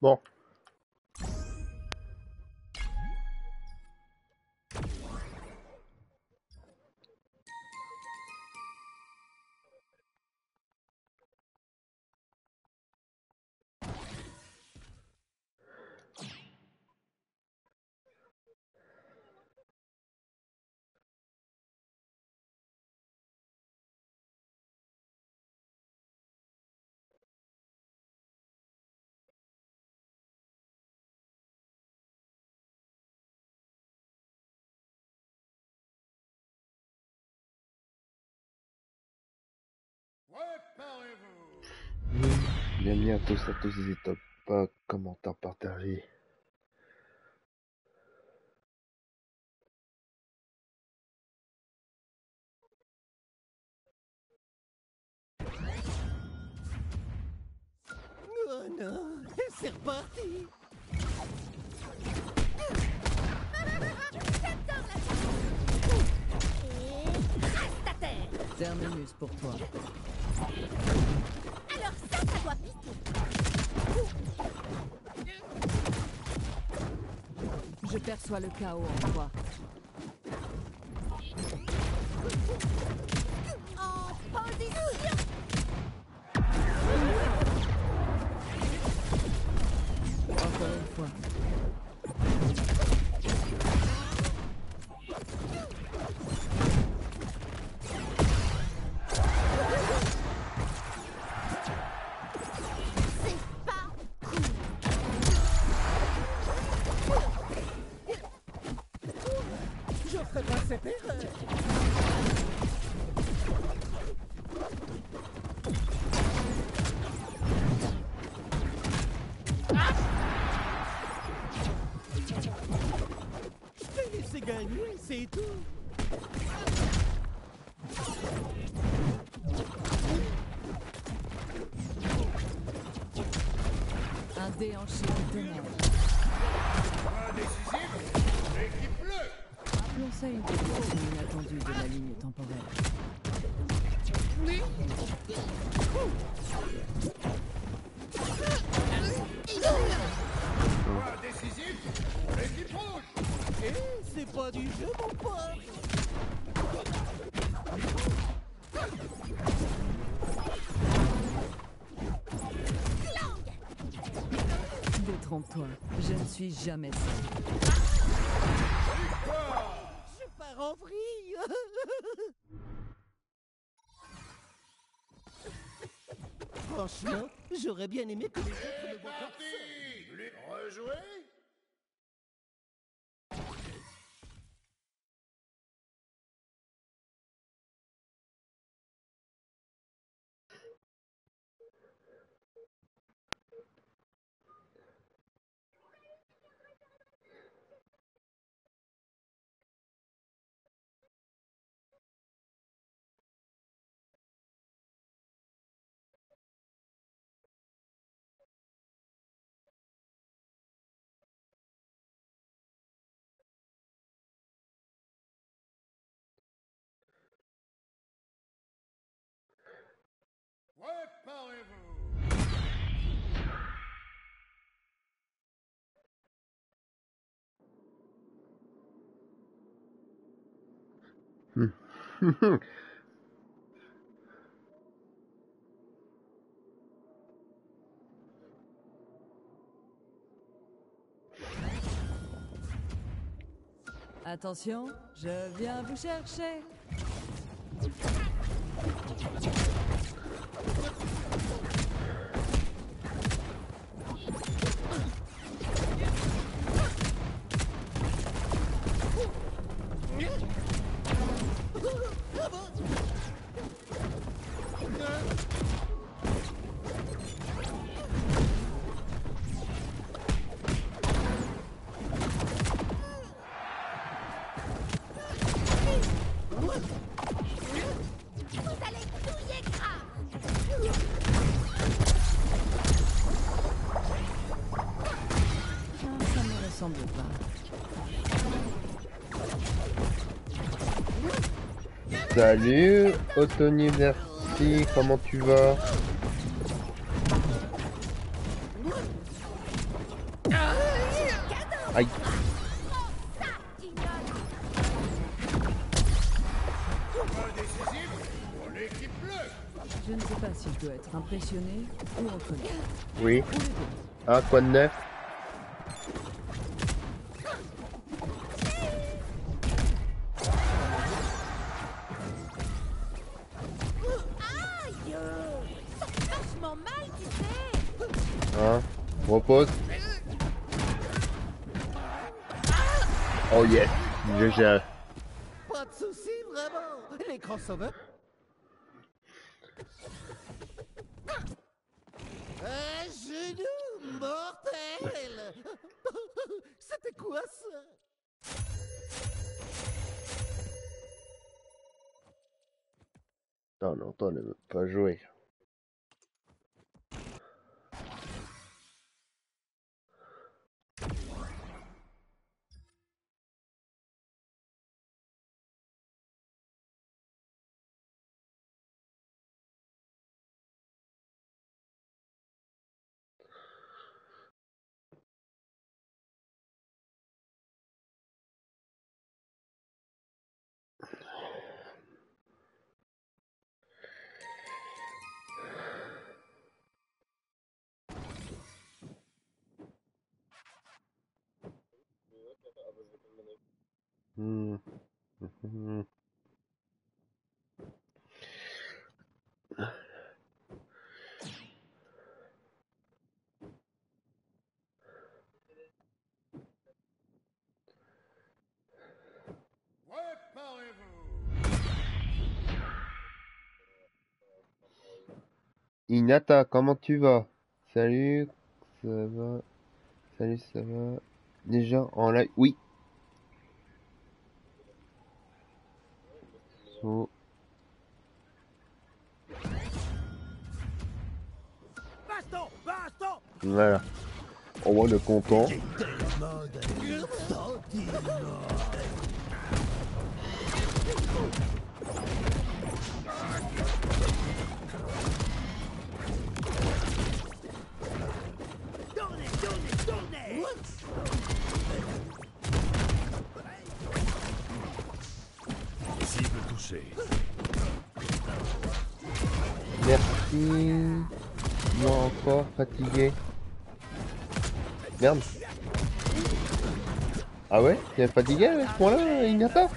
Bon. Bienvenue à tous, à tous top pas commentaires partagés. Oh non, c'est reparti Terminus pour toi. Alors ça, ça doit piquer. Je perçois le chaos en toi. Position. Suis jamais. Je pars en vrille Franchement, j'aurais bien aimé que les Attention, je viens vous chercher. Yeah. Salut, Autoniversi, comment tu vas? Aïe. Je ne sais pas si je dois être impressionné ou en colère. Oui. Ah, quoi de neuf? Pas de soucis, vraiment. Les crossovers. Un genou mortel C'était quoi ça? Non, non, toi, ne veut pas jouer. Inata, comment tu vas? Salut, ça va? Salut, ça va? Déjà en live? Oui. Voilà. On voit le content. Merci. Moi encore fatigué. Merde. Ah ouais? T'es fatigué à ce point-là, Inata?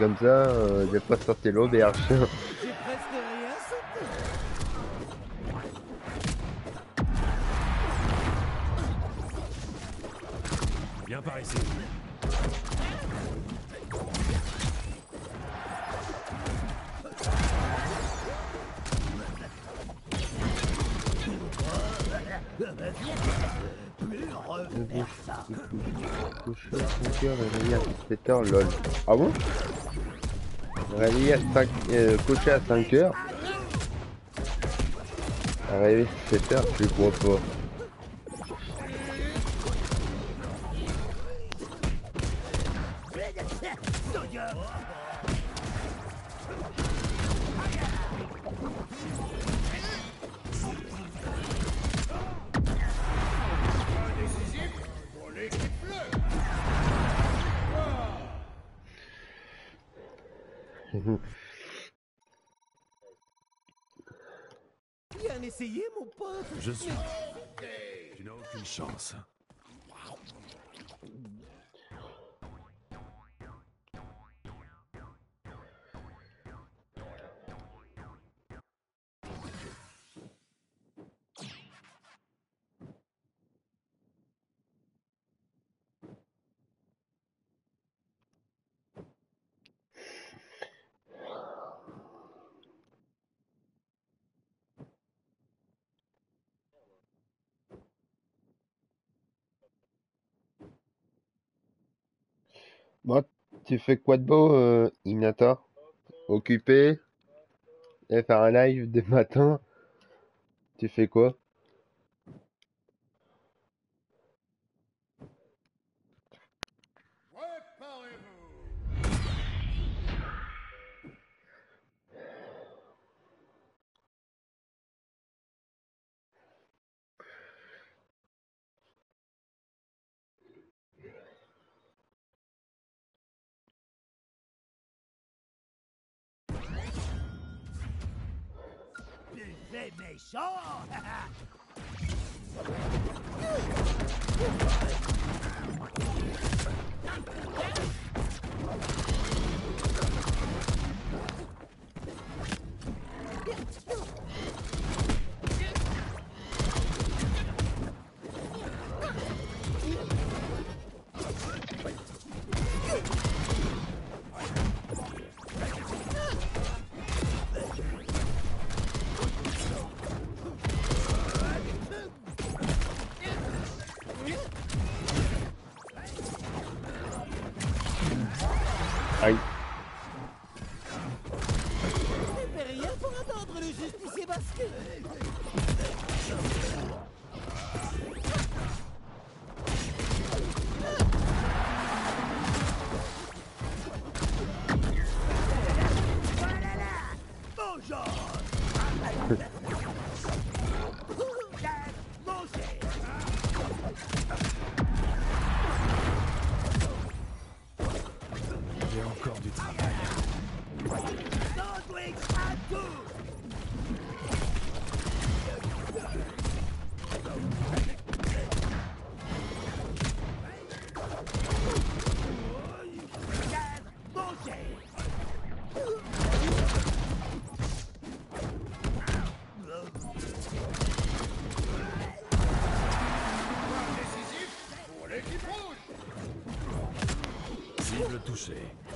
Comme ça, euh, j'ai pas sorti l'auberge. J'ai presque rien sauté Viens par ici. Couché à 5 heures, réveillé à 17 heures, lol. Ah Réveillé à 5... Euh, couché à 5 heures. Réveillé à 17 heures, je crois pas. Bien essayé, mon pote Je suis. Tu n'as aucune chance. Moi, tu fais quoi de beau, euh, Occupé? Et faire un live des matins, tu fais quoi? Les Cible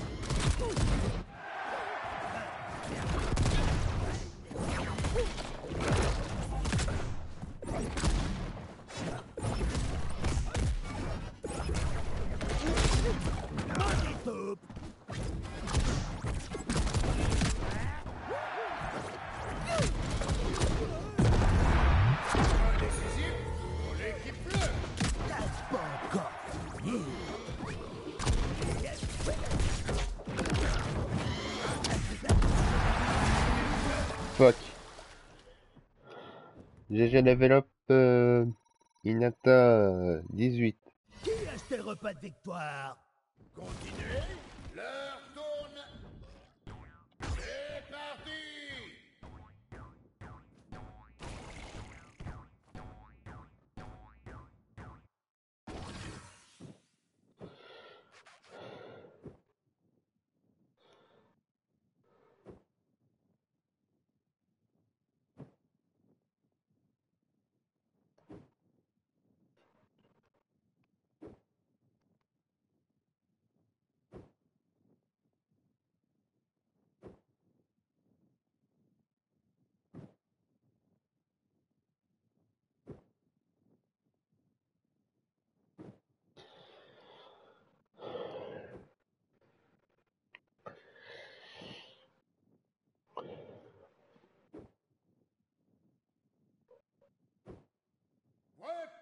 GG level euh, Inata euh, 18. Qui a le repas de victoire? Continuez, l'heure tourne. C'est parti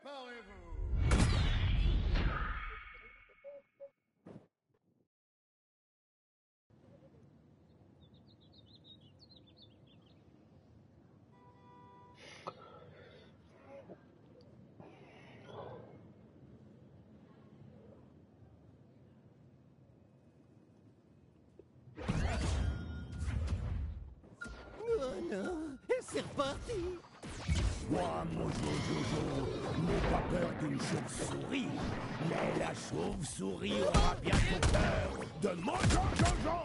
Préparez-vous Oh non c'est reparti Moi, Mojo Jojo, n'ai pas peur d'une chauve-souris. Mais la chauve-souris aura bientôt peur de Mojo Jojo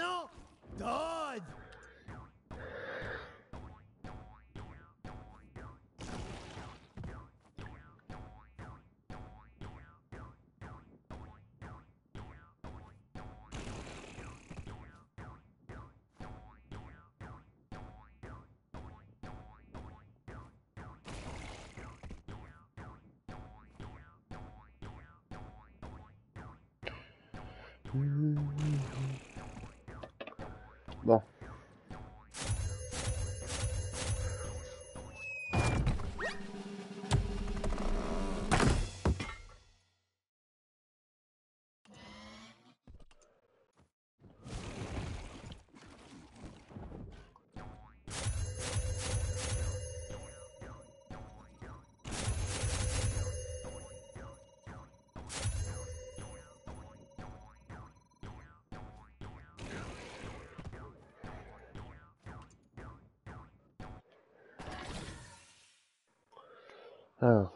No, Oh,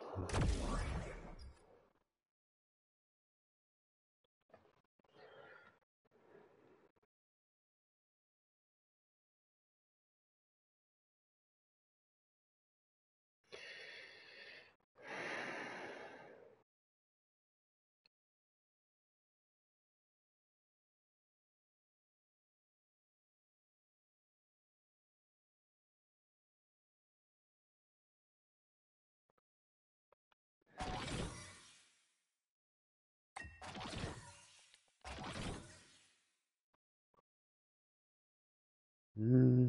Alors. Hmm.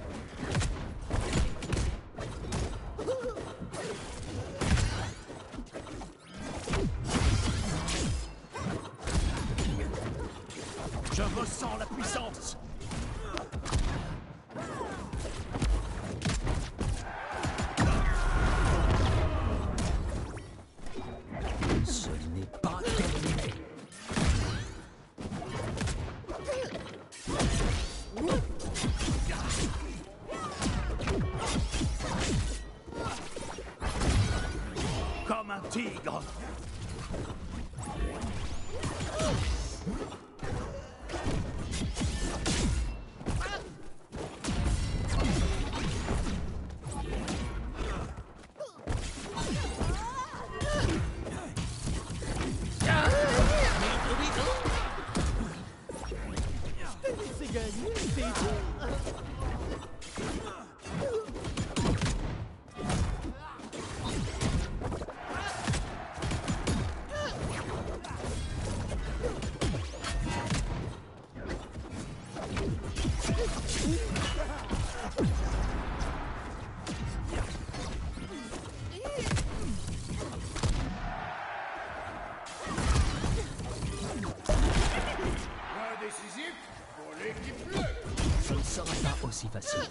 facile.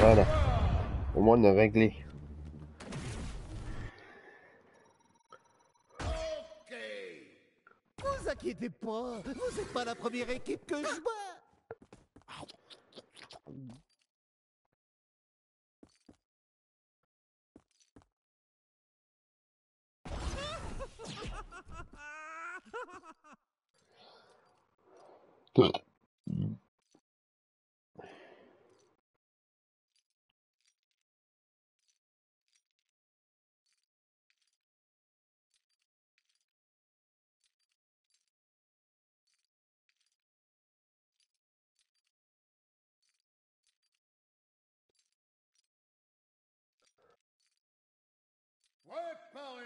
Voilà. Au moins, on a réglé. Work, Paul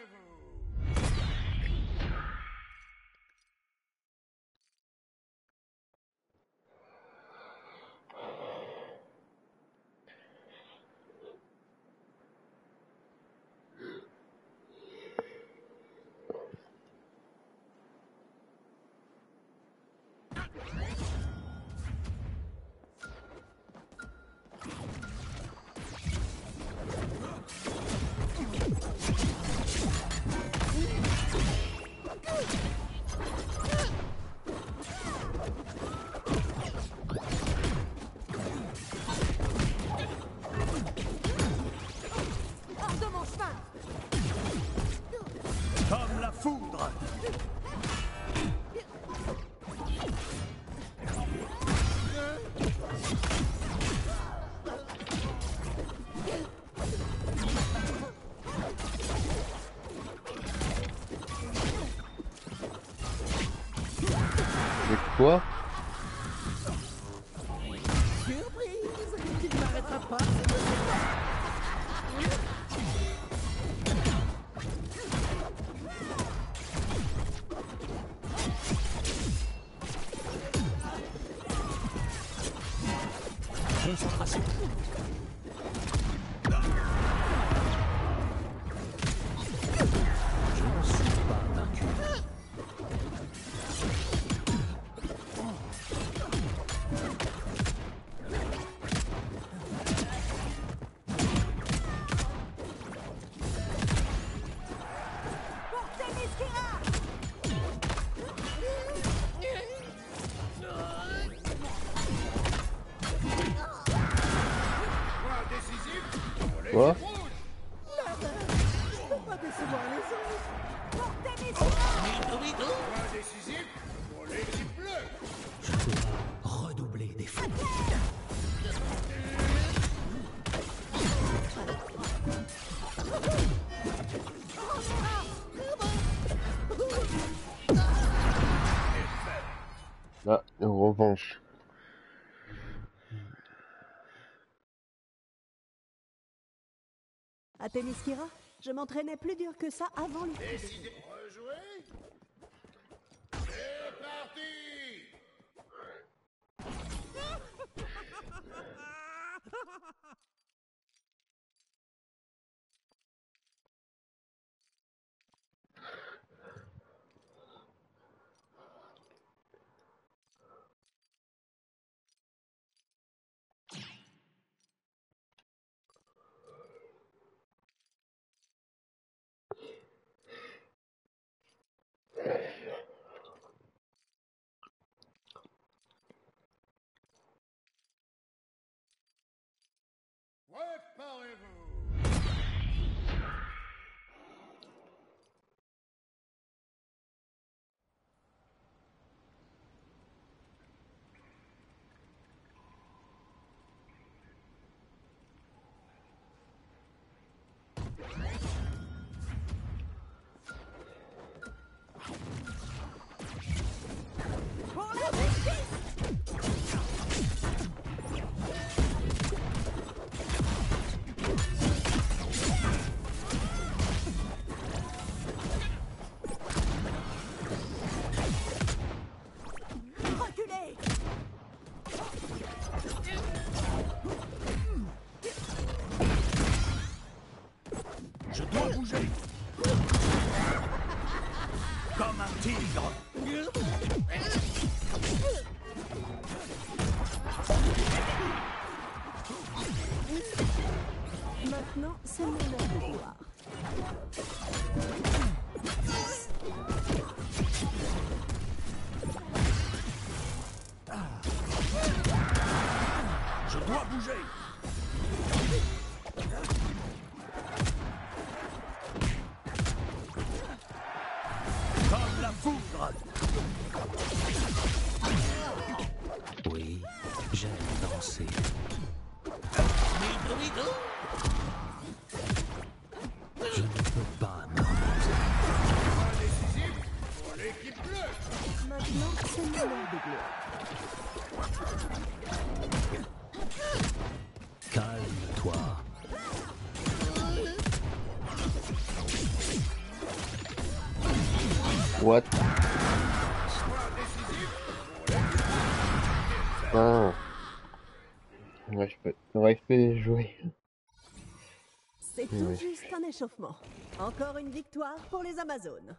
À Temiskira, je m'entraînais plus dur que ça avant le. Décidez de rejouer? C'est parti What Ah. Ouais, je peux. J'aurais jouer. C'est tout Oui. juste un échauffement. Encore une victoire pour les Amazones.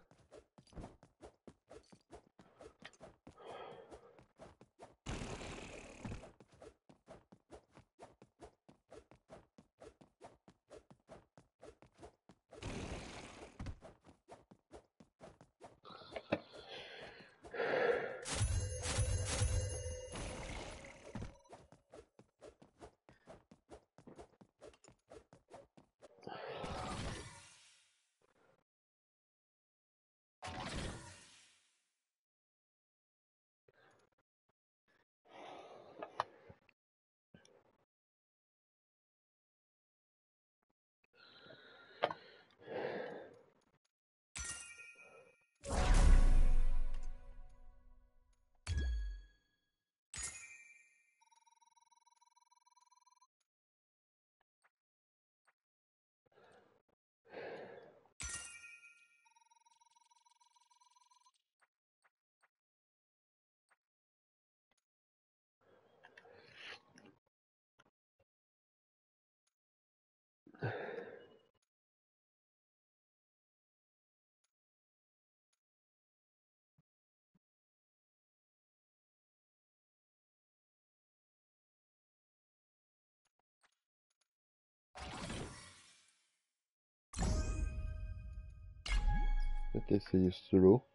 Peut-être essayer solo.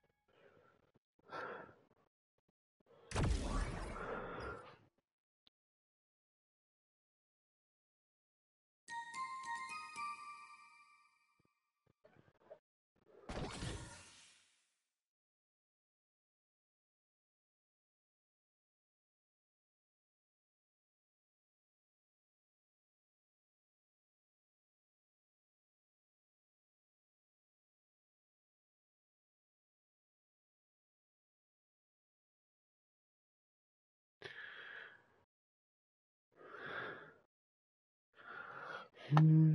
Préparez-vous.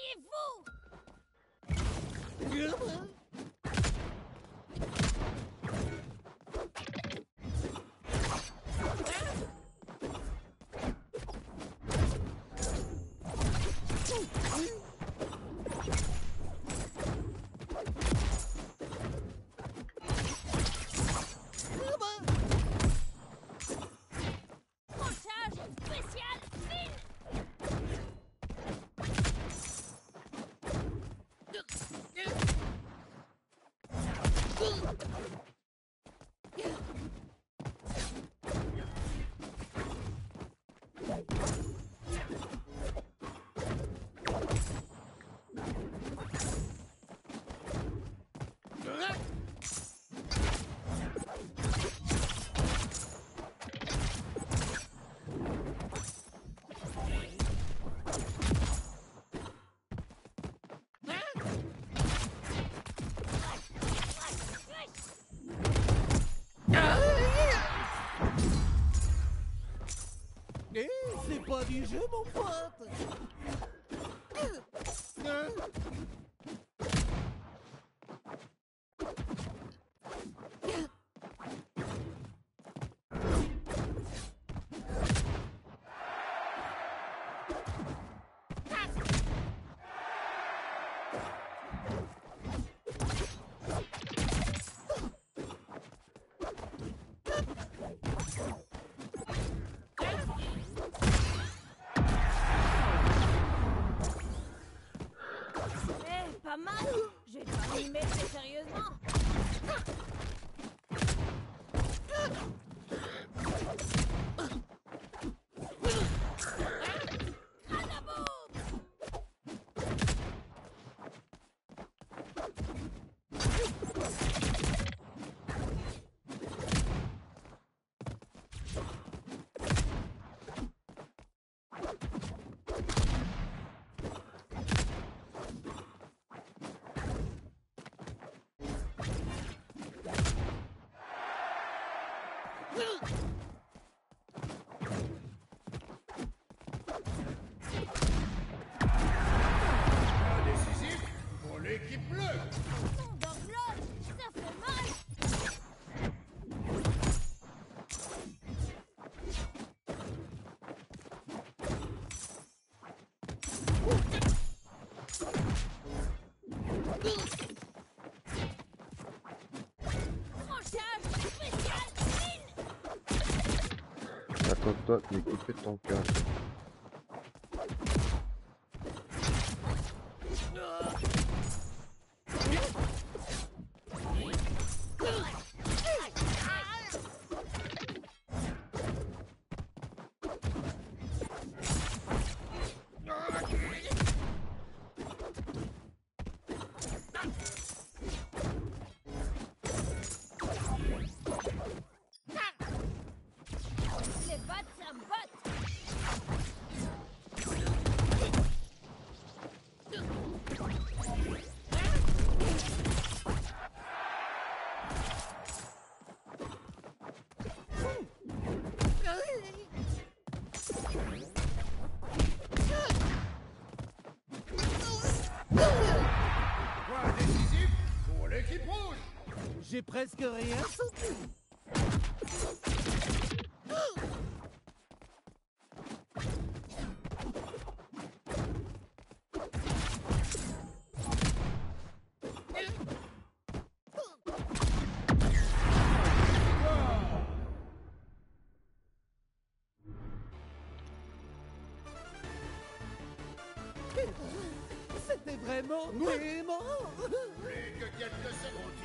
Amenaciez-vous Thank you. Digimon Fantasy. toi, tu es coupé ton cœur. vraiment, Plus que quelques.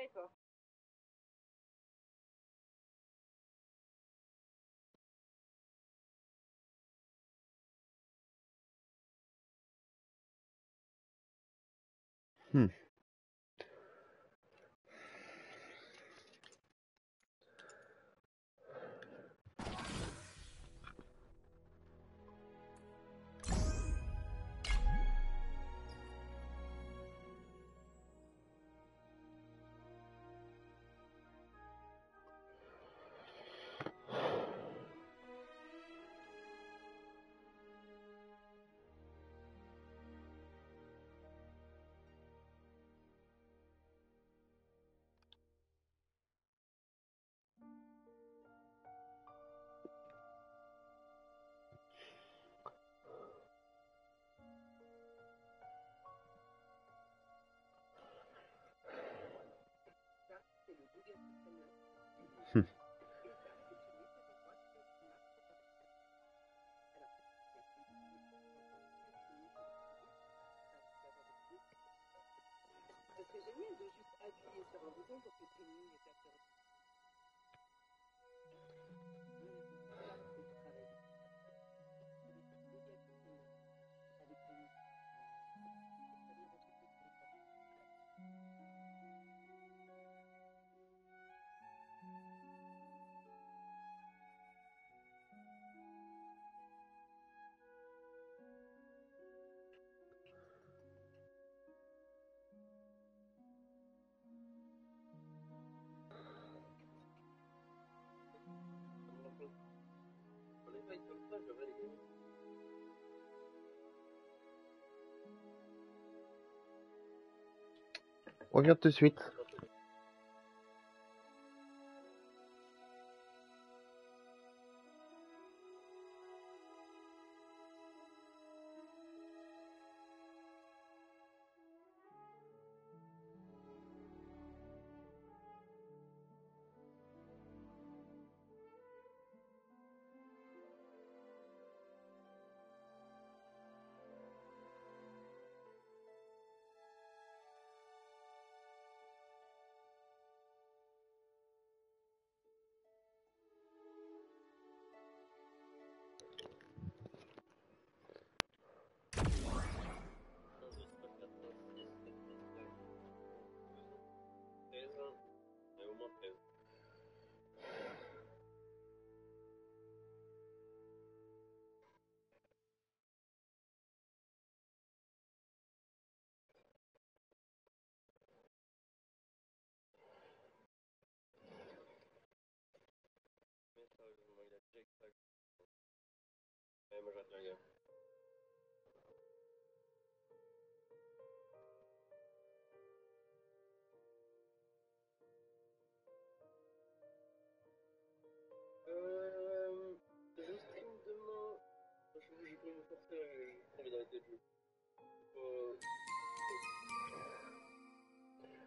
later hmm. will continue Reviens tout de suite. Euh, je stream demain. Je pas me forcer, j'ai pas envie d'arrêter le jeu. Euh,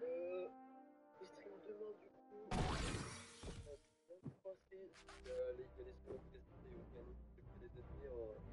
euh, je stream demain du coup. Euh. Il y a les, il y a restent des week-ends. J'ai fait des ennemis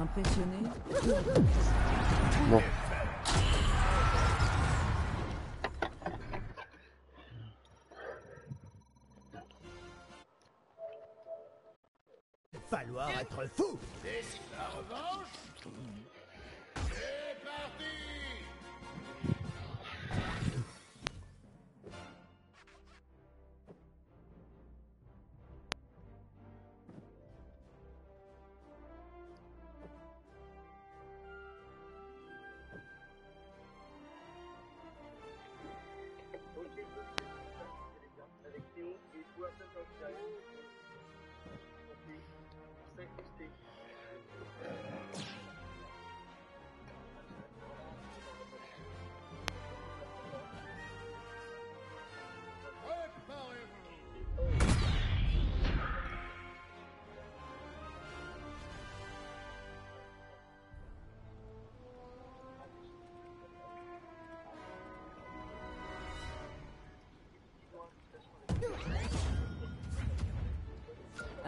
impressionné. Bon. Falloir être fou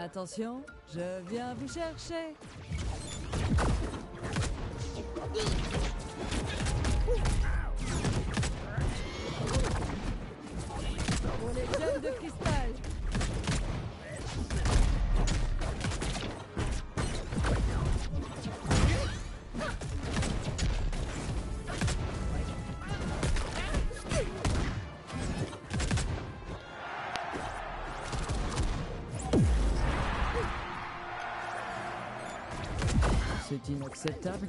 Attention, je viens vous chercher. C'est inacceptable.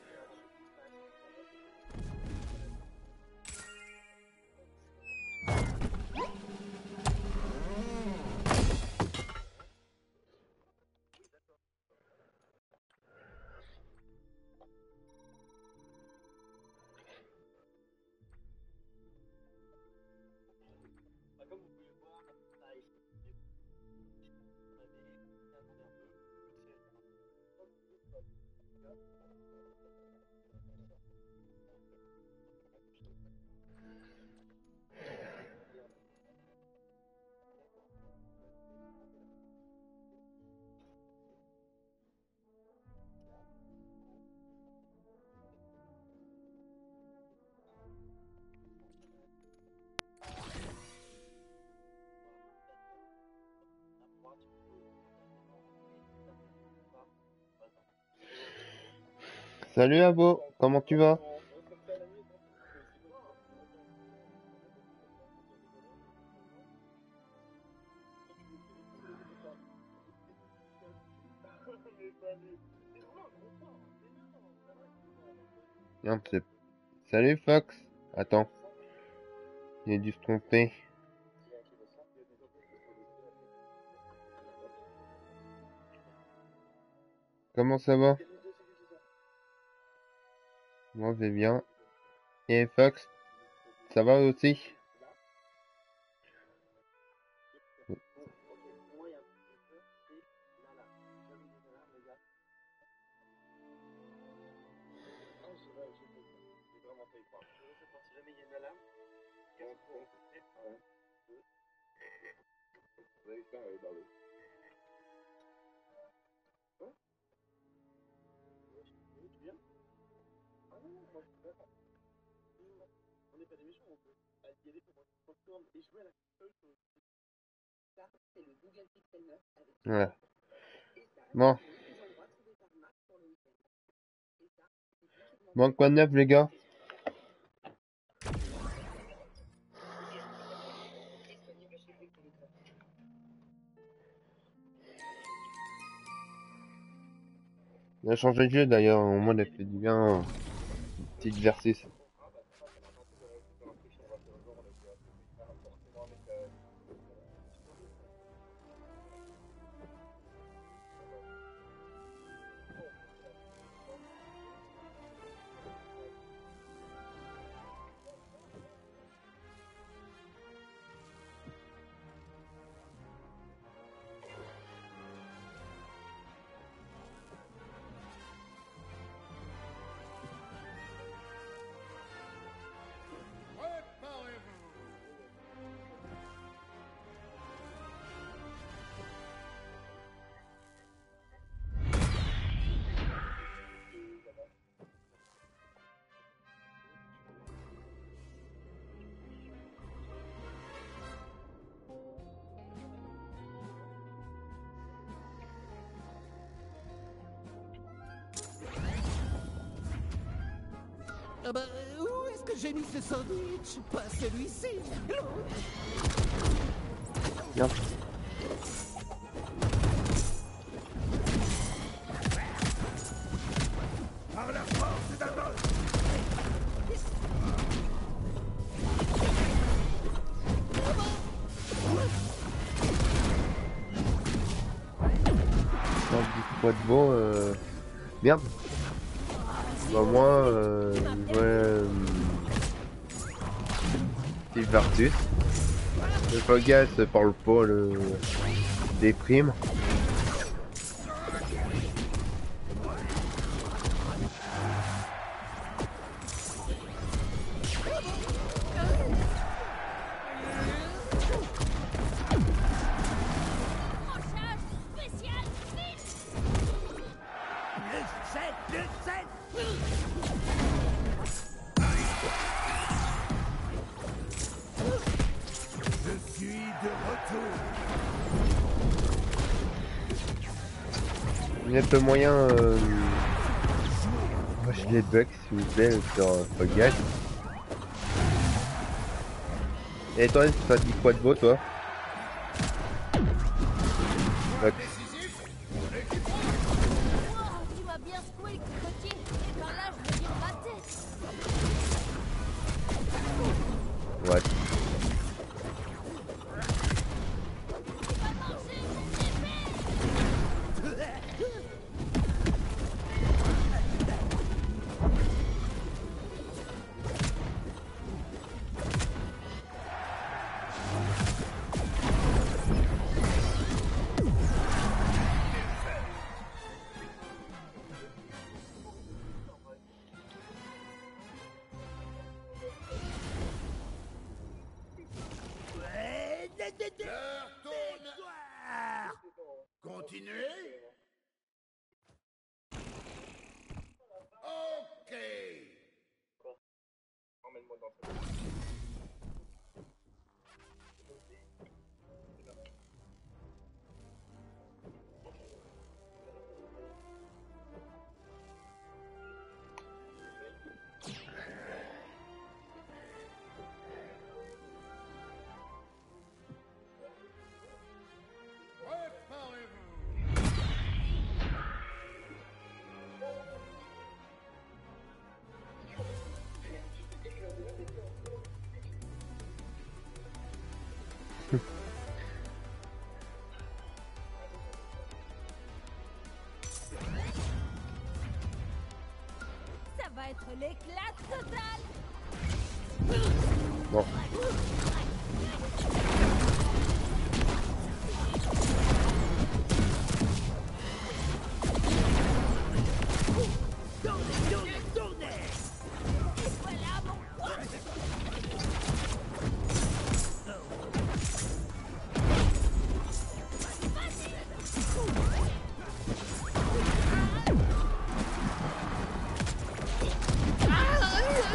Salut Abo, comment tu vas? Non. Salut Fox Attends. Il dû se tromper. Comment ça va? Moi, je vais bien. Et Fox, ça va aussi? Ouais. Bon. Bon, quoi de neuf, les gars? On a changé de jeu d'ailleurs, au moins du bien. Petit exercice. Ah bah, où est-ce que j'ai mis ce sandwich? Pas celui-ci. Bien. Par la force d'abord Non, du poids de bon, euh... Merde. Bah, moi, je vois, euh... Steve Vertus. Le Fogas parle pas le... des Peu moyen... Euh... Moi, je les bugs, s'il vous plaît, sur euh, Fogas. Et toi, tu fais 10 poids de beau, toi? Bugs.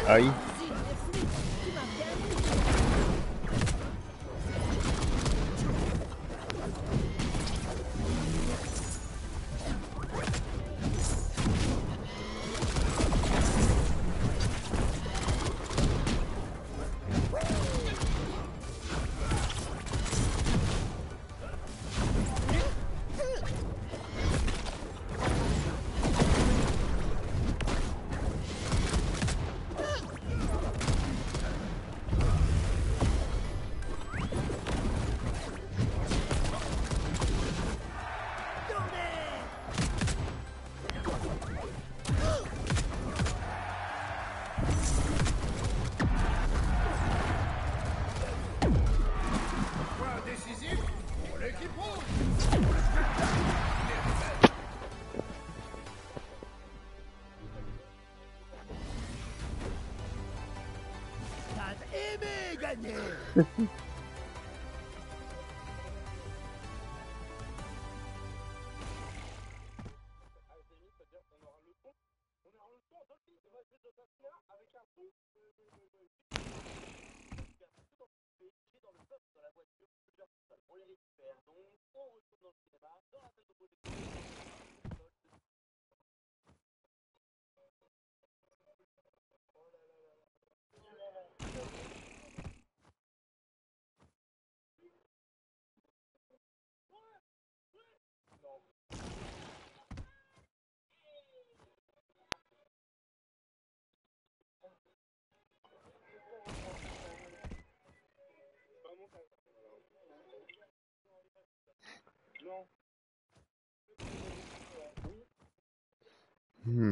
Aïe. Hmm.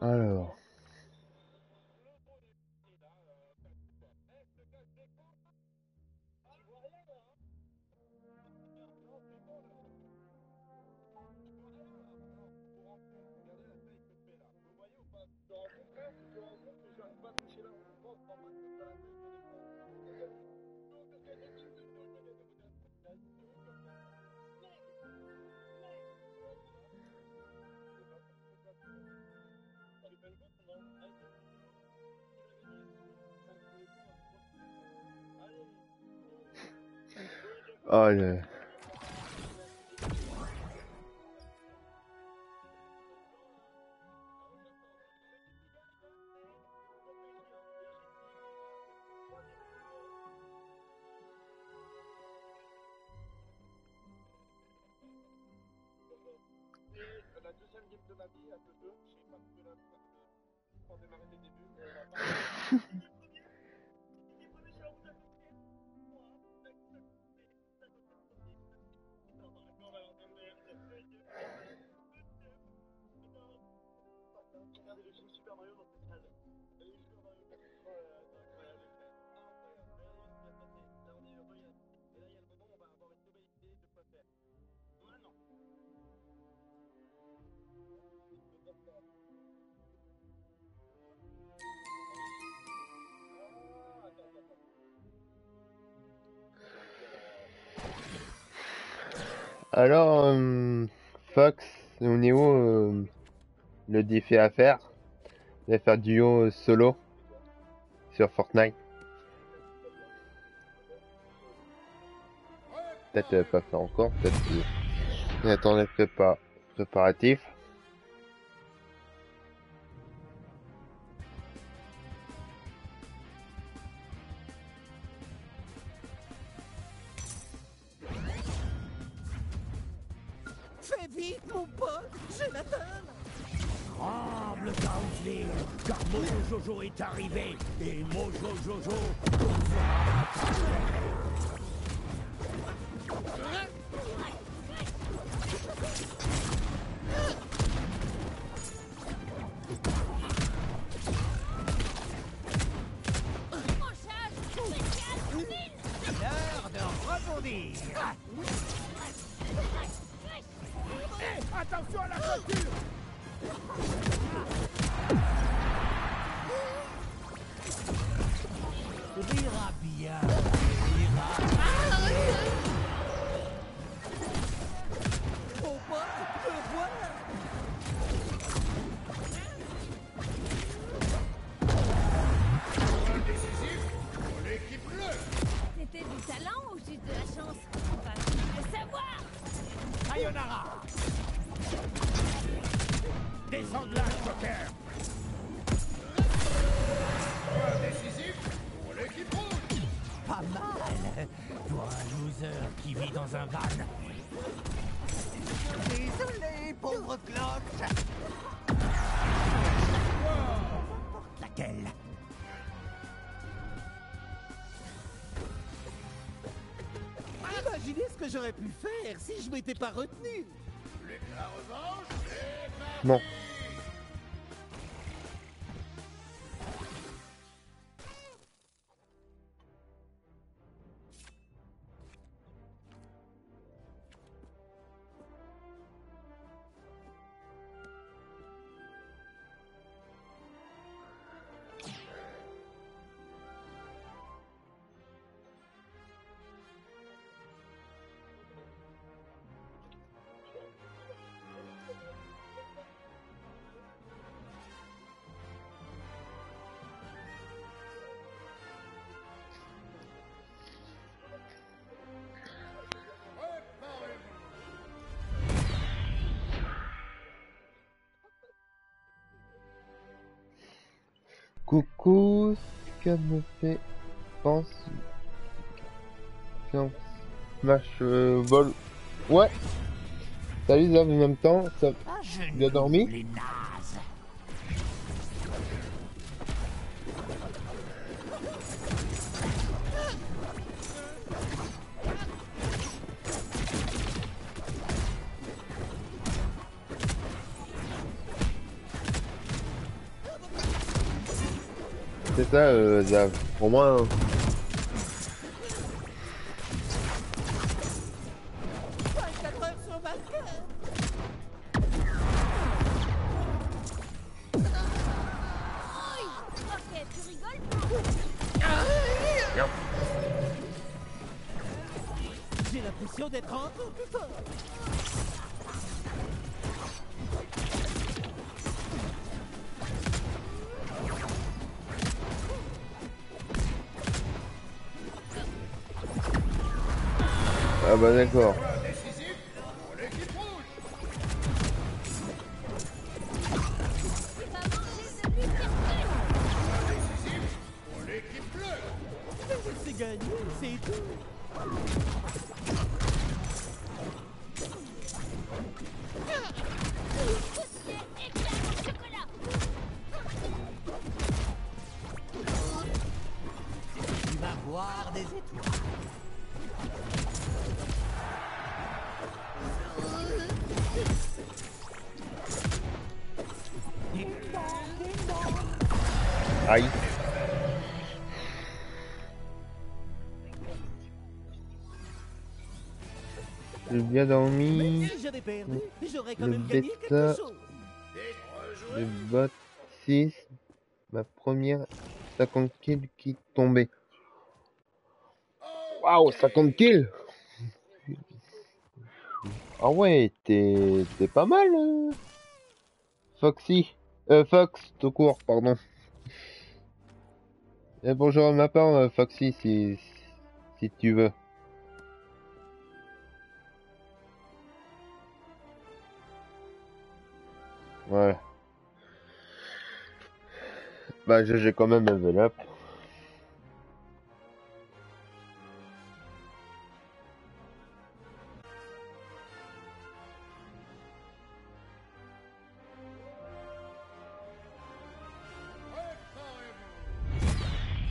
Alors. Oh yeah. Alors, euh, Fox, au niveau euh, le défi à faire, il va faire duo euh, solo sur Fortnite. Peut-être pas fait encore, peut-être. Attendez, prépa préparatif. j'aurais pu faire si je m'étais pas retenu. Non. Coucou, ce que me fait pense Tiens, Smash euh, Ball. Ouais. Salut Zav en même temps, ça Ah, tu as dormi? C'est ça euh, Zav. Pour moi, bêta-. Le bot 6. Ma première 50 kills qui tombait. Waouh, 50 kills Ah ouais, t'es t'es pas mal. euh. Foxy. Euh, Fox, tout court, pardon. Et bonjour à ma part, euh, Foxy, si, si tu veux. Voilà. Bah, j'ai quand même level up.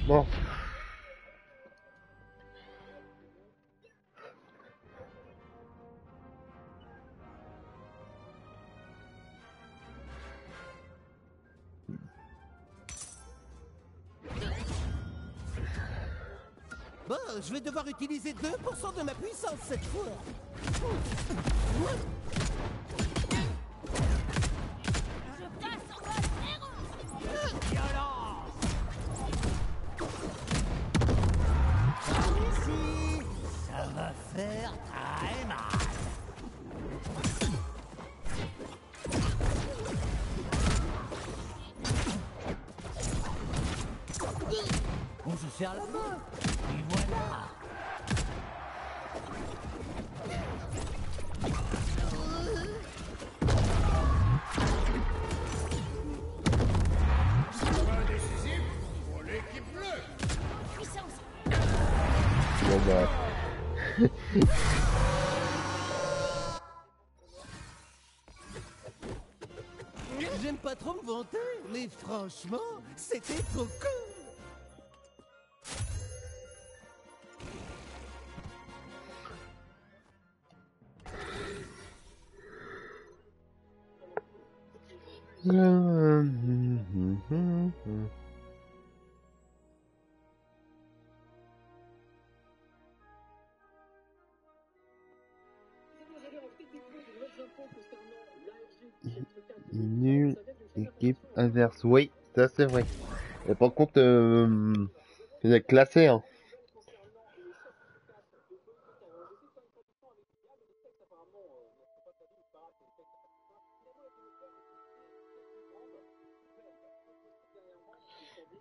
Bon. Je vais devoir utiliser 2% de ma puissance cette fois. Franchement, c'était trop cool. Nul. Oui, ça c'est vrai. Et par contre, euh, vous êtes classé. Hein.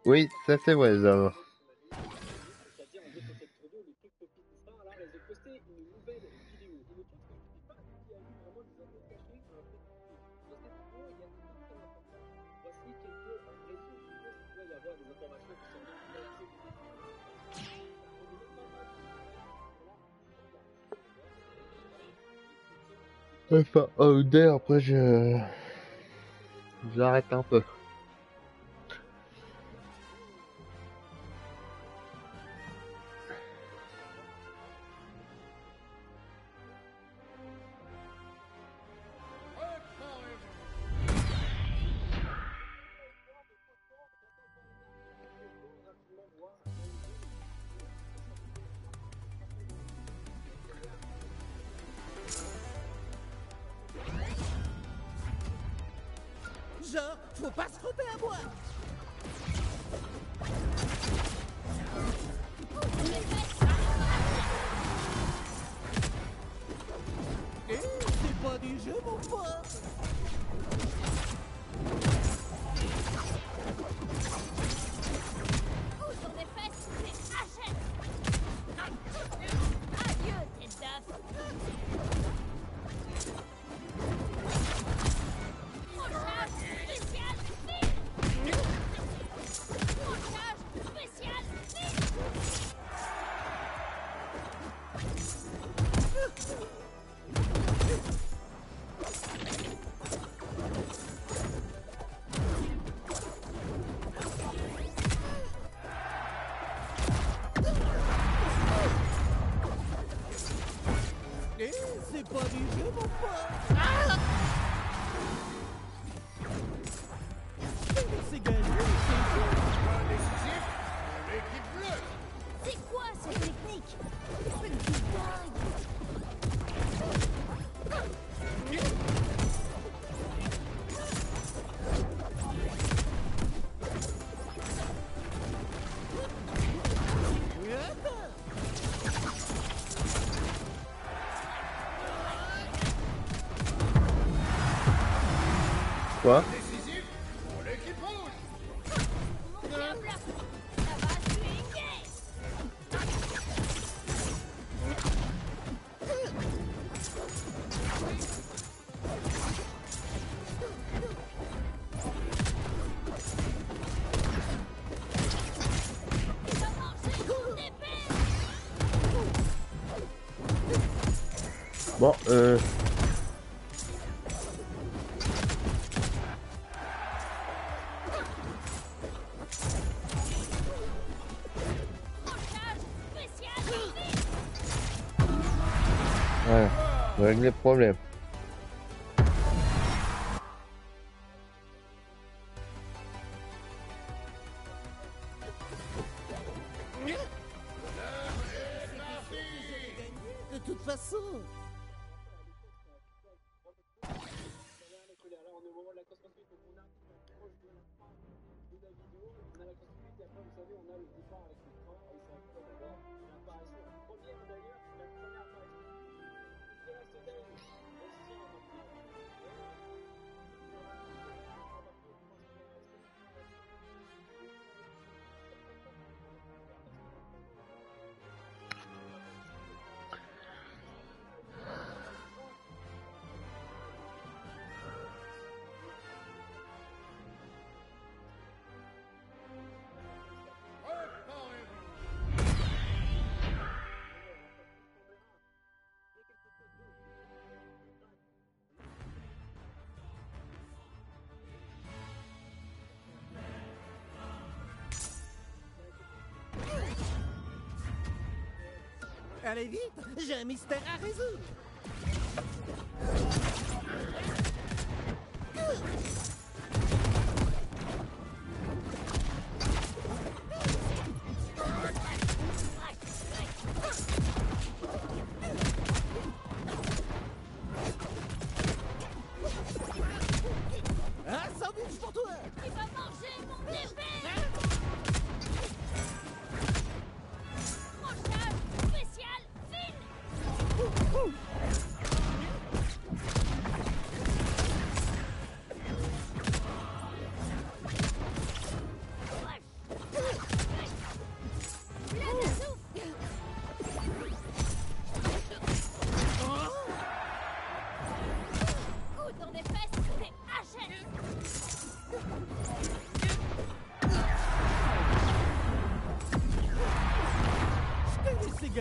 Oui, ça c'est vrai. Ça. Enfin, en après, je... J'arrête un peu. régler le problème. Allez vite, j'ai un mystère à résoudre.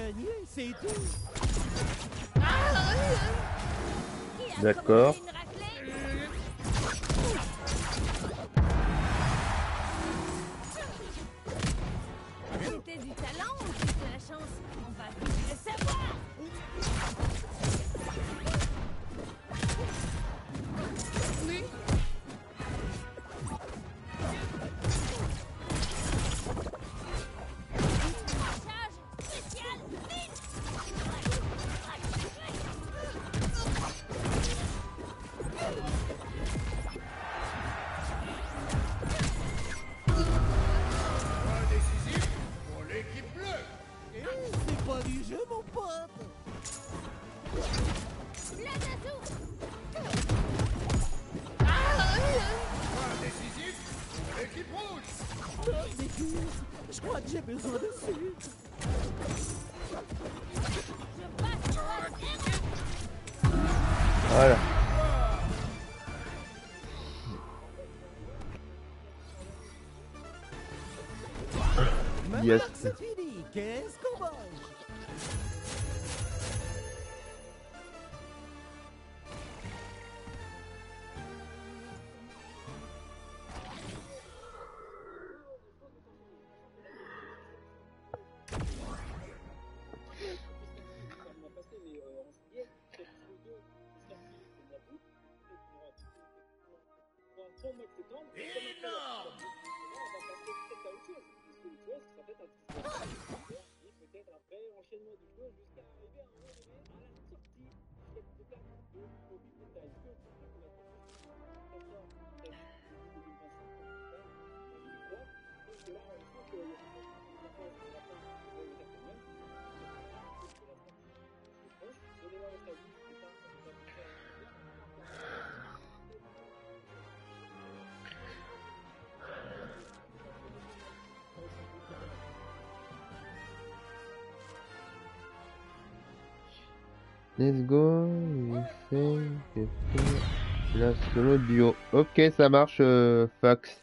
gagné, c'est tout. D'accord. Yeah. Let's go, je fais, la solo duo. Ok, ça marche, euh, Fax.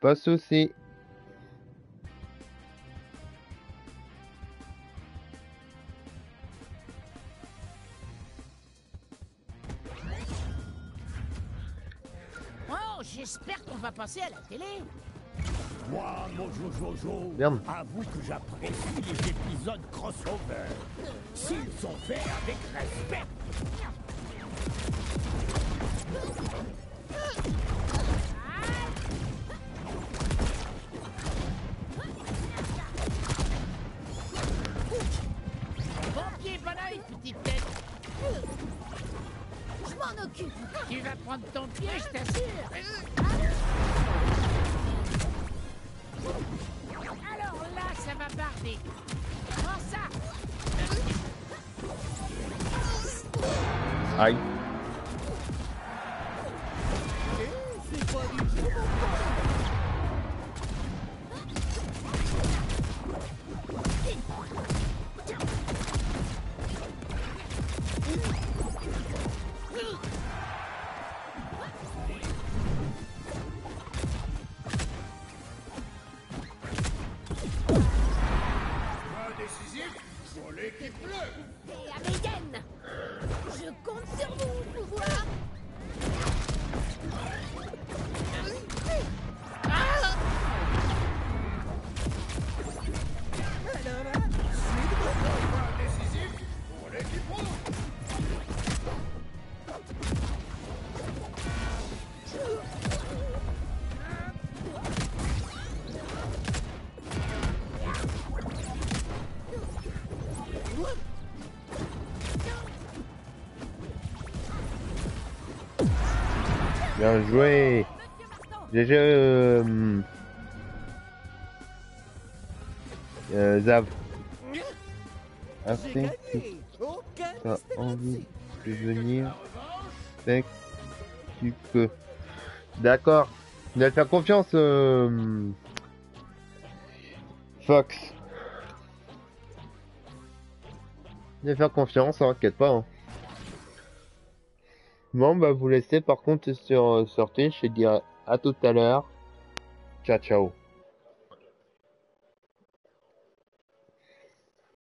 Pas de soucis. Oh, j'espère qu'on va passer à la télé. Moi, mon Jojo, avoue que et les épisodes crossover, s'ils sont faits avec respect. Bien joué GG euh... euh, Zav. Après, t'as envie de venir, mec, tu peux. D'accord. Il faire confiance, euh... Fox. Il va faire confiance, hein, inquiète pas. Hein. Bah, vous laissez par contre sur euh, sortir, je dirais à tout à l'heure. Ciao, ciao.